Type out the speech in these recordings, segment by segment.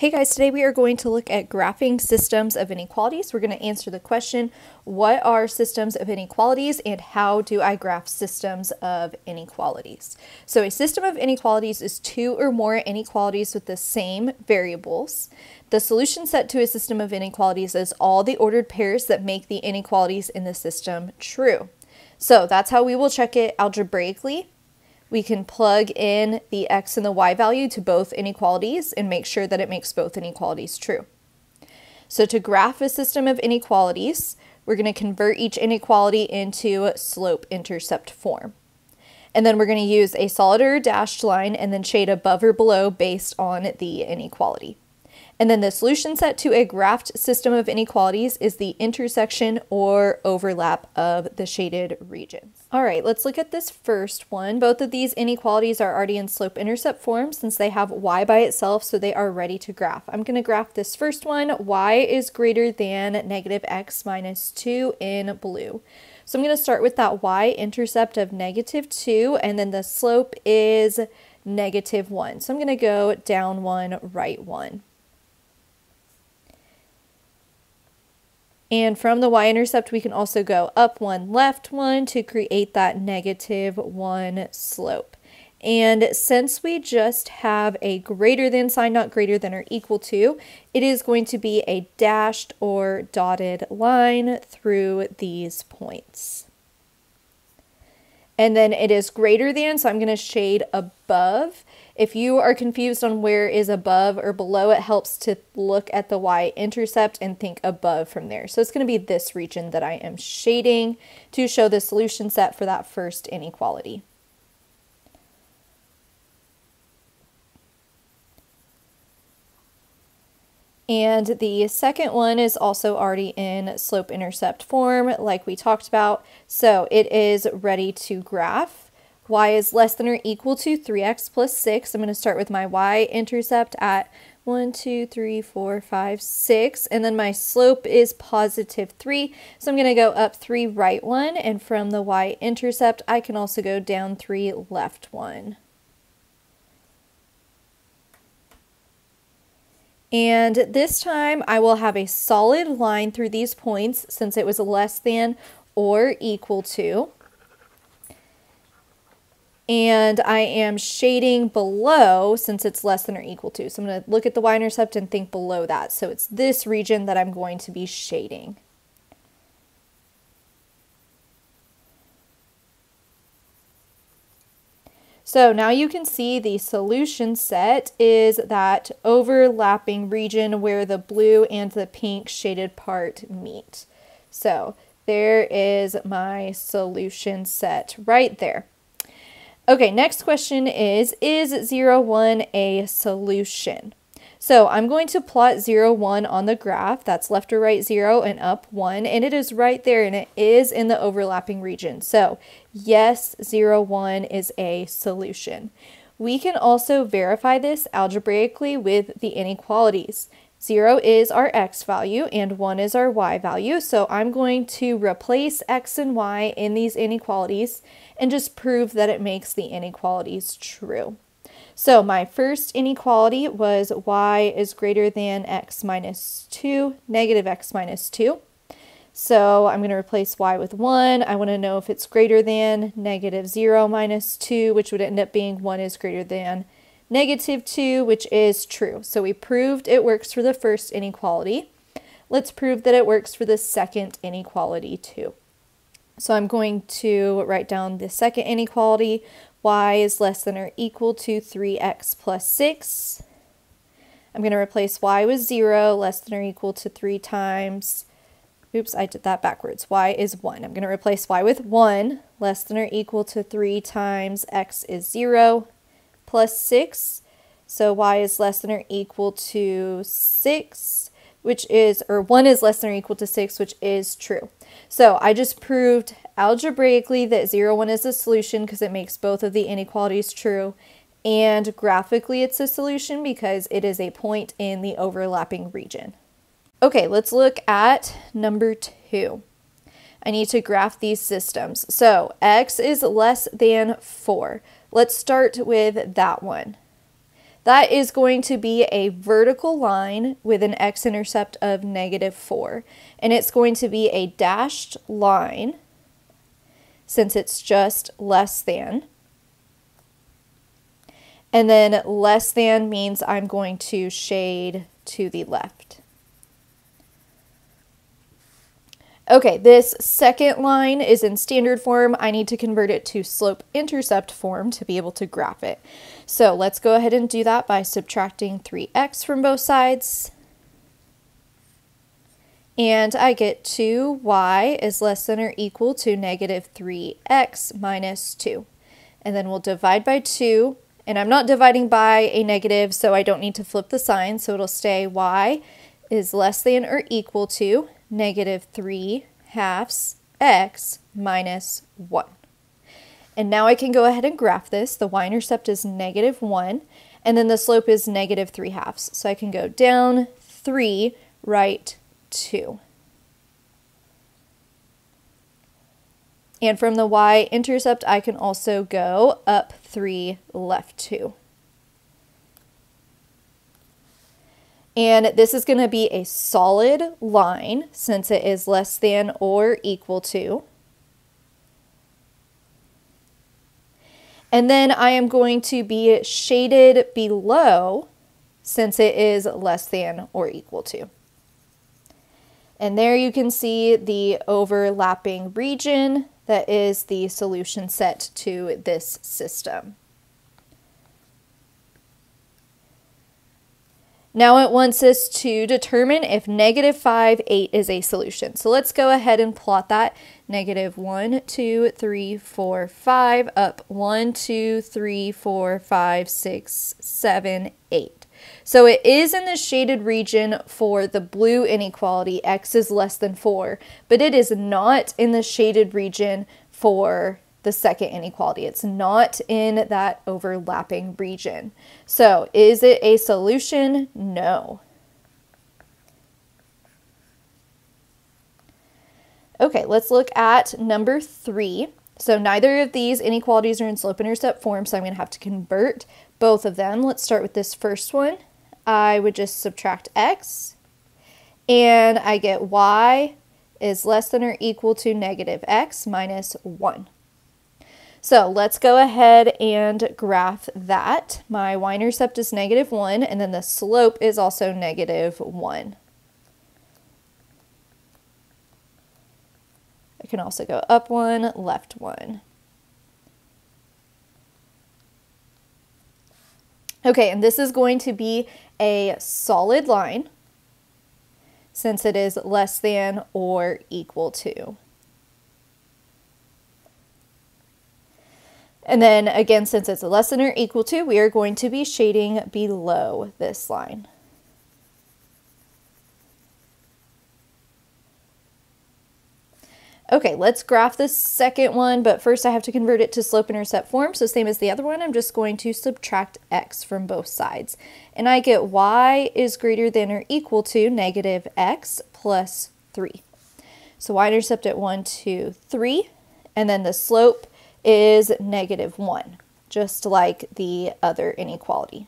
Hey guys, today we are going to look at graphing systems of inequalities. We're going to answer the question, what are systems of inequalities and how do I graph systems of inequalities? So a system of inequalities is two or more inequalities with the same variables. The solution set to a system of inequalities is all the ordered pairs that make the inequalities in the system true. So that's how we will check it algebraically we can plug in the x and the y value to both inequalities and make sure that it makes both inequalities true. So to graph a system of inequalities, we're going to convert each inequality into slope-intercept form. And then we're going to use a solid or dashed line and then shade above or below based on the inequality. And then the solution set to a graphed system of inequalities is the intersection or overlap of the shaded regions. All right, let's look at this first one. Both of these inequalities are already in slope-intercept form since they have y by itself, so they are ready to graph. I'm going to graph this first one. y is greater than negative x minus 2 in blue. So I'm going to start with that y-intercept of negative 2, and then the slope is negative 1. So I'm going to go down 1, right 1. And from the y-intercept, we can also go up one, left one to create that negative one slope. And since we just have a greater than sign, not greater than or equal to, it is going to be a dashed or dotted line through these points. And then it is greater than, so I'm going to shade above. If you are confused on where is above or below, it helps to look at the y-intercept and think above from there. So it's going to be this region that I am shading to show the solution set for that first inequality. And the second one is also already in slope-intercept form like we talked about. So it is ready to graph y is less than or equal to 3x plus 6. I'm going to start with my y-intercept at 1, 2, 3, 4, 5, 6. And then my slope is positive 3. So I'm going to go up 3 right 1. And from the y-intercept, I can also go down 3 left 1. And this time I will have a solid line through these points since it was less than or equal to and I am shading below since it's less than or equal to. So I'm going to look at the y-intercept and think below that. So it's this region that I'm going to be shading. So now you can see the solution set is that overlapping region where the blue and the pink shaded part meet. So there is my solution set right there. Okay, next question is, is 0, 1 a solution? So I'm going to plot 0, 1 on the graph. That's left or right 0 and up 1. And it is right there and it is in the overlapping region. So yes, 0, 1 is a solution. We can also verify this algebraically with the inequalities. 0 is our x value and 1 is our y value. So I'm going to replace x and y in these inequalities and just prove that it makes the inequalities true. So my first inequality was y is greater than x minus 2, negative x minus 2. So I'm going to replace y with 1. I want to know if it's greater than negative 0 minus 2, which would end up being 1 is greater than negative 2, which is true. So we proved it works for the first inequality. Let's prove that it works for the second inequality too. So I'm going to write down the second inequality. Y is less than or equal to 3x plus 6. I'm going to replace y with 0, less than or equal to 3 times, oops, I did that backwards. y is 1. I'm going to replace y with 1, less than or equal to 3 times x is 0, plus 6. So y is less than or equal to 6 which is, or 1 is less than or equal to 6, which is true. So I just proved algebraically that 0, 1 is a solution because it makes both of the inequalities true. And graphically it's a solution because it is a point in the overlapping region. Okay, let's look at number 2. I need to graph these systems. So x is less than 4. Let's start with that one. That is going to be a vertical line with an x-intercept of negative 4. And it's going to be a dashed line since it's just less than. And then less than means I'm going to shade to the left. Okay, this second line is in standard form. I need to convert it to slope intercept form to be able to graph it. So let's go ahead and do that by subtracting 3x from both sides. And I get 2y is less than or equal to negative 3x minus 2. And then we'll divide by 2. And I'm not dividing by a negative, so I don't need to flip the sign. So it'll stay y is less than or equal to negative 3 halves x minus 1. And now I can go ahead and graph this. The y-intercept is negative 1, and then the slope is negative 3 halves. So I can go down 3, right 2. And from the y-intercept, I can also go up 3, left 2. And this is going to be a solid line since it is less than or equal to. And then I am going to be shaded below since it is less than or equal to. And there you can see the overlapping region that is the solution set to this system. Now it wants us to determine if negative 5, 8 is a solution. So let's go ahead and plot that. Negative 1, 2, 3, 4, 5, up 1, 2, 3, 4, 5, 6, 7, 8. So it is in the shaded region for the blue inequality, x is less than 4, but it is not in the shaded region for the second inequality. It's not in that overlapping region. So is it a solution? No. Okay, let's look at number three. So neither of these inequalities are in slope-intercept form, so I'm going to have to convert both of them. Let's start with this first one. I would just subtract x, and I get y is less than or equal to negative x minus 1. So let's go ahead and graph that. My y-intercept is negative 1, and then the slope is also negative 1. I can also go up 1, left 1. Okay, and this is going to be a solid line since it is less than or equal to. And then again, since it's less than or equal to, we are going to be shading below this line. Okay, let's graph the second one, but first I have to convert it to slope-intercept form. So same as the other one, I'm just going to subtract x from both sides. And I get y is greater than or equal to negative x plus 3. So y-intercept at 1, 2, 3. And then the slope is negative 1, just like the other inequality.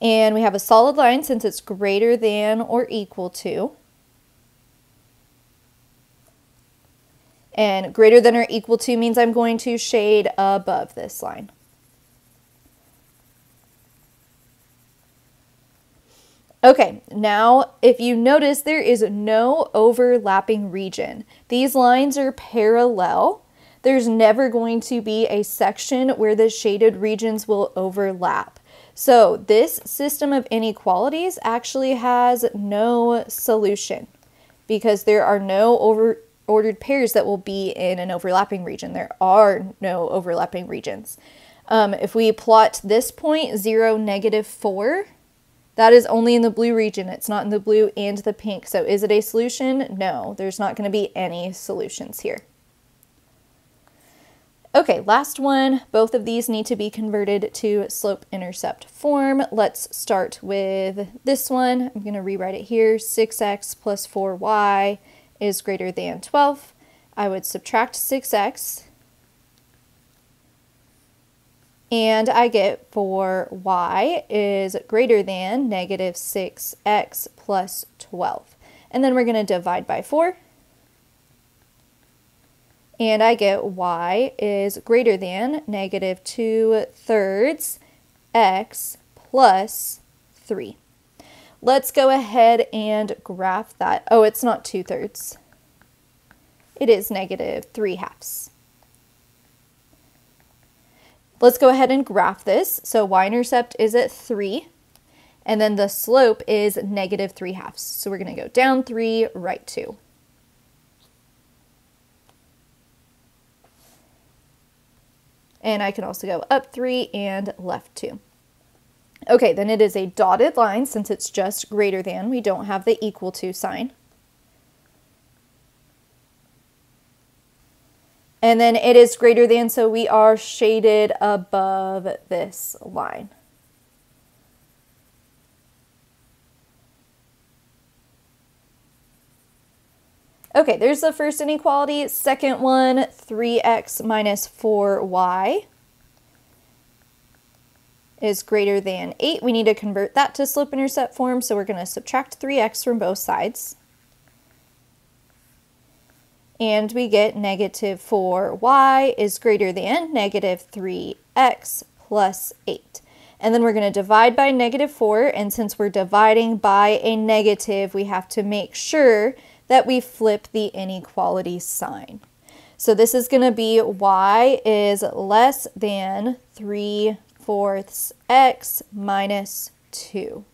And we have a solid line since it's greater than or equal to. And greater than or equal to means I'm going to shade above this line. Okay, now if you notice, there is no overlapping region. These lines are parallel. There's never going to be a section where the shaded regions will overlap. So this system of inequalities actually has no solution because there are no over ordered pairs that will be in an overlapping region. There are no overlapping regions. Um, if we plot this point, 0, negative 4, that is only in the blue region. It's not in the blue and the pink. So is it a solution? No, there's not going to be any solutions here. Okay, last one. Both of these need to be converted to slope-intercept form. Let's start with this one. I'm going to rewrite it here. 6x plus 4y is greater than 12. I would subtract 6x and I get for y is greater than negative 6x plus 12. And then we're going to divide by 4. And I get y is greater than negative 2 thirds x plus 3. Let's go ahead and graph that. Oh, it's not 2 thirds. It is negative 3 halves. Let's go ahead and graph this. So y-intercept is at 3, and then the slope is negative 3 halves. So we're going to go down 3, right 2. And I can also go up 3 and left 2. Okay, then it is a dotted line since it's just greater than. We don't have the equal to sign. And then it is greater than, so we are shaded above this line. Okay, there's the first inequality. Second one, 3x minus 4y is greater than 8. We need to convert that to slope-intercept form, so we're going to subtract 3x from both sides. And we get negative 4y is greater than negative 3x plus 8. And then we're going to divide by negative 4, and since we're dividing by a negative, we have to make sure that we flip the inequality sign. So this is going to be y is less than 3 fourths x minus 2.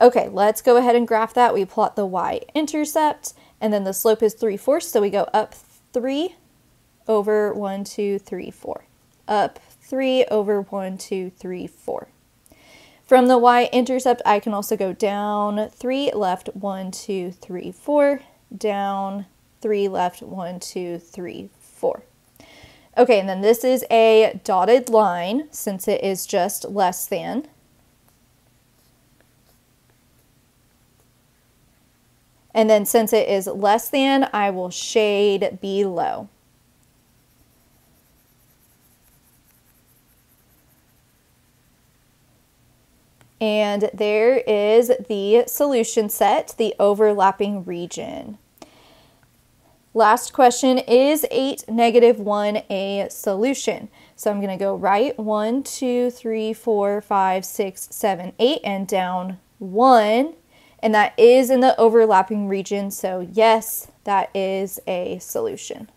Okay, let's go ahead and graph that. We plot the y-intercept, and then the slope is 3 fourths, so we go up 3 over 1, 2, 3, 4. Up 3 over 1, 2, 3, 4. From the y-intercept, I can also go down 3, left 1, 2, 3, 4, down 3, left 1, 2, 3, 4. Okay, and then this is a dotted line since it is just less than. And then since it is less than, I will shade below. And there is the solution set, the overlapping region. Last question, is 8 negative 1 a solution? So I'm going to go right 1, 2, 3, 4, 5, 6, 7, 8, and down 1. And that is in the overlapping region, so yes, that is a solution.